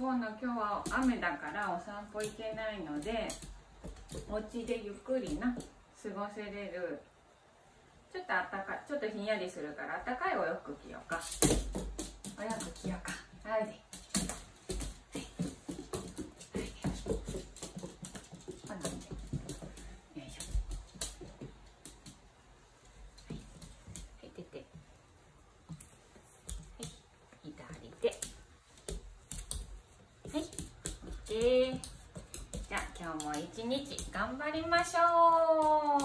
なんぼの今日は雨だからお散歩行けないのでお家でゆっくりな過ごせれるちょっとあったかちょっとひんやりするからあったかいお洋服着ようかお洋服着ようかはいでほなでよいしょはいはい出てはい左手はい、OK。じゃあ今日も一日頑張りましょう。